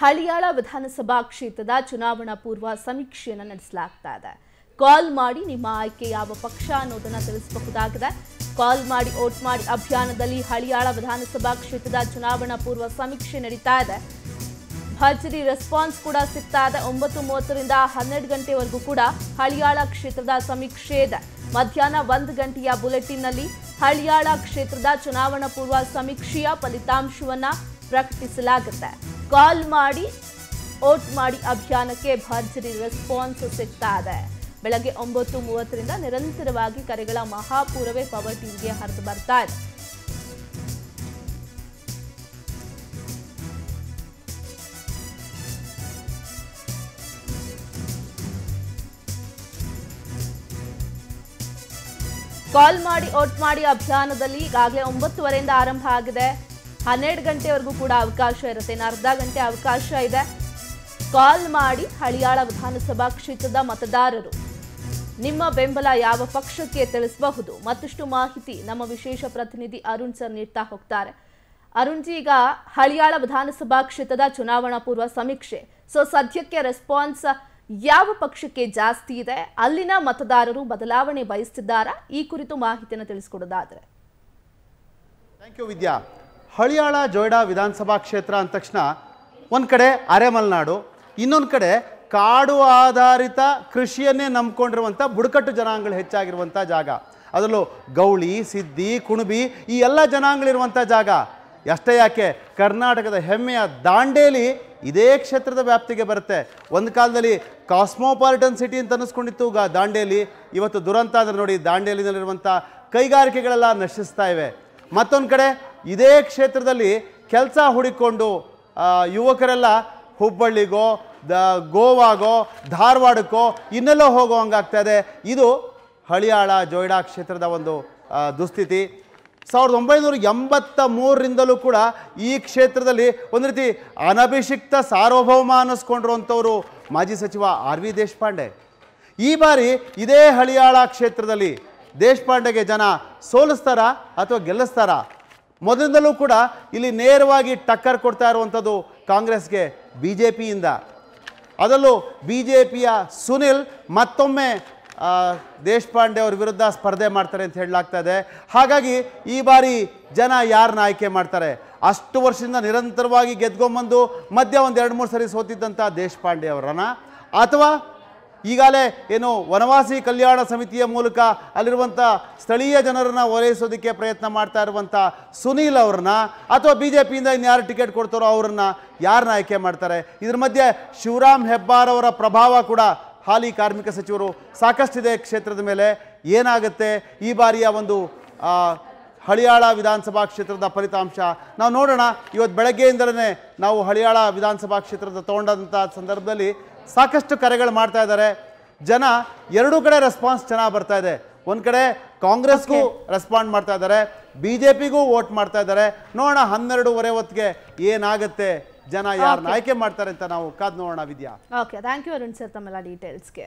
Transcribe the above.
ಹಳಿಯಾಳ ವಿಧಾನಸಭಾ ಕ್ಷೇತ್ರದ ಚುನಾವಣಾ ಪೂರ್ವ ಸಮೀಕ್ಷೆಯನ್ನು ನಡೆಸಲಾಗ್ತಾ ಇದೆ. ಕಾಲ್ ಮಾಡಿ ನಿಮ್ಮ ಆಯ್ಕೆ ಯಾವ ಪಕ್ಷ ಅನ್ನೋದನ್ನ ತಿಳಿಸಬಹುದಾಗಿದೆ. ಕಾಲ್ ಮಾಡಿ ಓಟ್ ಮಾಡಿ ಅಭಿಯಾನದಲ್ಲಿ ಹಳಿಯಾಳ ವಿಧಾನಸಭಾ ಕ್ಷೇತ್ರದ ಚುನಾವಣಾ ಪೂರ್ವ ಸಮೀಕ್ಷೆ ನಡೀತಾ ಇದೆ. ಭರ್ಜರಿ ರೆಸ್ಪಾನ್ಸ್ ಕೂಡ ಸಿಗ್ತಾ ಇದೆ. ಒಂಬತ್ತು ಮೂವತ್ತರಿಂದ ಹನ್ನೆರಡು ಗಂಟೆವರೆಗೂ ಕೂಡ ಹಳಿಯಾಳ ಕ್ಷೇತ್ರದ ಸಮೀಕ್ಷೆ ಇದೆ. ಮಧ್ಯಾಹ್ನ ಒಂದು ಗಂಟೆಯ ಬುಲೆಟಿನ್ನಲ್ಲಿ ಹಳಿಯಾಳ ಕ್ಷೇತ್ರದ ಚುನಾವಣಾ ಪೂರ್ವ ಸಮೀಕ್ಷೆಯ ಫಲಿತಾಂಶವನ್ನು ಪ್ರಕಟಿಸಲಾಗುತ್ತೆ. ಕಾಲ್ ಮಾಡಿ ಓಟ್ ಮಾಡಿ ಅಭಿಯಾನಕ್ಕೆ ಭರ್ಜರಿ ರೆಸ್ಪಾನ್ಸ್ ಸಿಗ್ತಾ ಇದೆ. ಬೆಳಗ್ಗೆ ಒಂಬತ್ತು ಮೂವತ್ತರಿಂದ ನಿರಂತರವಾಗಿ ಕರೆಗಳ ಮಹಾಪೂರವೇ ಪವರ್ ಟಿವಿಗೆ ಹರಿದು ಬರ್ತಾ ಇದೆ. ಕಾಲ್ ಮಾಡಿ ಓಟ್ ಮಾಡಿ ಅಭಿಯಾನದಲ್ಲಿ ಈಗಾಗಲೇ ಒಂಬತ್ತುವರೆಯಿಂದ ಆರಂಭ ಆಗಿದೆ. ಹನ್ನೆರಡು ಗಂಟೆವರೆಗೂ ಕೂಡ ಅವಕಾಶ ಇರುತ್ತೆ. ಇನ್ನು ಅರ್ಧ ಗಂಟೆ ಅವಕಾಶ ಇದೆ. ಕಾಲ್ ಮಾಡಿ ಹಳಿಯಾಳ ವಿಧಾನಸಭಾ ಕ್ಷೇತ್ರದ ಮತದಾರರು, ನಿಮ್ಮ ಬೆಂಬಲ ಯಾವ ಪಕ್ಷಕ್ಕೆ ತಿಳಿಸಬಹುದು? ಮತ್ತಷ್ಟು ಮಾಹಿತಿ ನಮ್ಮ ವಿಶೇಷ ಪ್ರತಿನಿಧಿ ಅರುಣ್ ಸರ್ ನೀಡ್ತಾ ಹೋಗ್ತಾರೆ. ಅರುಣ್ ಜಿ, ಈಗ ಹಳಿಯಾಳ ವಿಧಾನಸಭಾ ಕ್ಷೇತ್ರದ ಚುನಾವಣಾ ಪೂರ್ವ ಸಮೀಕ್ಷೆ. ಸೊ ಸದ್ಯಕ್ಕೆ ರೆಸ್ಪಾನ್ಸ್ ಯಾವ ಪಕ್ಷಕ್ಕೆ ಜಾಸ್ತಿ ಇದೆ? ಅಲ್ಲಿನ ಮತದಾರರು ಬದಲಾವಣೆ ಬಯಸ್ತಿದ್ದಾರಾ? ಈ ಕುರಿತು ಮಾಹಿತಿಯನ್ನು ತಿಳಿಸ್ಕೊಡೋದಾದ್ರೆ. ವಿದ್ಯಾ. ಹಳಿಯಾಳ ಜೋಯ್ಡಾ ವಿಧಾನಸಭಾ ಕ್ಷೇತ್ರ ಅಂದ ತಕ್ಷಣ ಒಂದು ಕಡೆ ಅರೆಮಲೆನಾಡು, ಇನ್ನೊಂದು ಕಡೆ ಕಾಡು ಆಧಾರಿತ ಕೃಷಿಯನ್ನೇ ನಂಬ್ಕೊಂಡಿರುವಂಥ ಬುಡಕಟ್ಟು ಜನಾಂಗಗಳು ಹೆಚ್ಚಾಗಿರುವಂಥ ಜಾಗ. ಅದರಲ್ಲೂ ಗೌಳಿ, ಸಿದ್ದಿ, ಕುಣಬಿ ಈ ಎಲ್ಲ ಜನಾಂಗಗಳಿರುವಂಥ ಜಾಗ. ಅಷ್ಟೇ ಯಾಕೆ ಕರ್ನಾಟಕದ ಹೆಮ್ಮೆಯ ದಾಂಡೇಲಿ ಇದೇ ಕ್ಷೇತ್ರದ ವ್ಯಾಪ್ತಿಗೆ ಬರುತ್ತೆ. ಒಂದು ಕಾಲದಲ್ಲಿ ಕಾಸ್ಮೋಪಾಲಿಟನ್ ಸಿಟಿ ಅಂತ ಅನ್ನಿಸ್ಕೊಂಡಿತ್ತು ಗ ದಾಂಡೇಲಿ ಇವತ್ತು ದುರಂತ ಆದರೆ ನೋಡಿ ದಾಂಡೇಲಿನಲ್ಲಿರುವಂಥ ಕೈಗಾರಿಕೆಗಳೆಲ್ಲ ನಶಿಸ್ತಾ ಇವೆ. ಮತ್ತೊಂದು ಕಡೆ ಇದೇ ಕ್ಷೇತ್ರದಲ್ಲಿ ಕೆಲಸ ಹುಡಿಕೊಂಡು ಯುವಕರೆಲ್ಲ ಹುಬ್ಬಳ್ಳಿಗೋ, ದ, ಗೋವಾಗೋ, ಧಾರವಾಡಕ್ಕೋ ಇನ್ನೆಲ್ಲೋ ಹೋಗೋ ಹಂಗಾಗ್ತಾ ಇದೆ. ಇದು ಹಳಿಯಾಳ ಜೋಯ್ಡಾ ಕ್ಷೇತ್ರದ ಒಂದು ದುಸ್ಥಿತಿ. ಸಾವಿರದ ಒಂಬೈನೂರ ಎಂಬತ್ತ ಮೂರರಿಂದಲೂ ಕೂಡ ಈ ಕ್ಷೇತ್ರದಲ್ಲಿ ಒಂದು ರೀತಿ ಅನಭಿಷಿಕ್ತ ಸಾರ್ವಭೌಮ ಅನ್ನಿಸ್ಕೊಂಡಿರುವಂಥವರು ಮಾಜಿ ಸಚಿವ ಆರ್ ವಿ ದೇಶಪಾಂಡೆ. ಈ ಬಾರಿ ಇದೇ ಹಳಿಯಾಳ ಕ್ಷೇತ್ರದಲ್ಲಿ ದೇಶಪಾಂಡೆಗೆ ಜನ ಸೋಲಿಸ್ತಾರಾ ಅಥವಾ ಗೆಲ್ಲಿಸ್ತಾರಾ? ಮೊದಲಿಂದಲೂ ಕೂಡ ಇಲ್ಲಿ ನೇರವಾಗಿ ಟಕ್ಕರ್ ಕೊಡ್ತಾ ಇರುವಂಥದ್ದು ಕಾಂಗ್ರೆಸ್ಗೆ ಬಿ ಜೆ ಪಿಯಿಂದ ಅದರಲ್ಲೂ ಬಿ ಜೆ ಪಿಯ ಸುನಿಲ್ ಮತ್ತೊಮ್ಮೆ ದೇಶಪಾಂಡೆ ಅವ್ರ ವಿರುದ್ಧ ಸ್ಪರ್ಧೆ ಮಾಡ್ತಾರೆ ಅಂತ ಹೇಳಲಾಗ್ತಾ ಇದೆ. ಹಾಗಾಗಿ ಈ ಬಾರಿ ಜನ ಯಾರನ್ನ ಆಯ್ಕೆ ಮಾಡ್ತಾರೆ? ಅಷ್ಟು ವರ್ಷದಿಂದ ನಿರಂತರವಾಗಿ ಗೆದ್ಕೊಂಬಂದು ಮಧ್ಯ ಒಂದು ಎರಡು ಮೂರು ಸರಿ ಸೋತಿದ್ದಂಥ ದೇಶಪಾಂಡೆ ಅವರನ್ನು, ಅಥವಾ ಈಗಾಗಲೇ ಏನು ವನವಾಸಿ ಕಲ್ಯಾಣ ಸಮಿತಿಯ ಮೂಲಕ ಅಲ್ಲಿರುವಂಥ ಸ್ಥಳೀಯ ಜನರನ್ನು ಓಲೈಸೋದಕ್ಕೆ ಪ್ರಯತ್ನ ಮಾಡ್ತಾ ಇರುವಂಥ ಸುನೀಲ್ ಅವ್ರನ್ನ ಅಥವಾ ಬಿ ಜೆ ಪಿಯಿಂದ ಇನ್ಯಾರು ಟಿಕೆಟ್ ಕೊಡ್ತಾರೋ ಅವ್ರನ್ನ ಯಾರನ್ನ ಆಯ್ಕೆ ಮಾಡ್ತಾರೆ? ಇದ್ರ ಮಧ್ಯೆ ಶಿವರಾಮ್ ಹೆಬ್ಬಾರ್ ಅವರ ಪ್ರಭಾವ ಕೂಡ ಹಾಲಿ ಕಾರ್ಮಿಕ ಸಚಿವರು ಸಾಕಷ್ಟಿದೆ ಕ್ಷೇತ್ರದ ಮೇಲೆ. ಏನಾಗುತ್ತೆ? ಈ ಬಾರಿಯ ಒಂದು ಹಳಿಯಾಳ ವಿಧಾನಸಭಾ ಕ್ಷೇತ್ರದ ಫಲಿತಾಂಶ. ನಾವು ನೋಡೋಣ. ಇವತ್ತು ಬೆಳಗ್ಗೆಯಿಂದಲೇ ನಾವು ಹಳಿಯಾಳ ವಿಧಾನಸಭಾ ಕ್ಷೇತ್ರದ ತೊಗೊಂಡಂಥ ಸಂದರ್ಭದಲ್ಲಿ ಸಾಕಷ್ಟು ಕರೆಗಳು ಮಾಡ್ತಾ ಇದ್ದಾರೆ. ಜನ ಎರಡೂ ಕಡೆ ರೆಸ್ಪಾನ್ಸ್ ಚೆನ್ನಾಗಿ ಬರ್ತಾ ಇದೆ. ಒಂದು ಕಡೆ ಕಾಂಗ್ರೆಸ್ಗೂ ರೆಸ್ಪಾಂಡ್ ಮಾಡ್ತಾ ಇದ್ದಾರೆ. ಬಿ ಜೆ ಪಿಗೂ ವೋಟ್ ಮಾಡ್ತಾ ಇದ್ದಾರೆ. ನೋಡೋಣ ಹನ್ನೆರಡೂವರೆ ಹೊತ್ತಿಗೆ ಏನಾಗುತ್ತೆ? ಜನ ಯಾರನ್ನ ಆಯ್ಕೆ ಮಾಡ್ತಾರೆ ಅಂತ ನಾವು ಕಾದ್ ನೋಡೋಣ Vidya. Okay thank you Arun sir ತಮ್ಮೆಲ್ಲ ಡೀಟೇಲ್ಸ್ಗೆ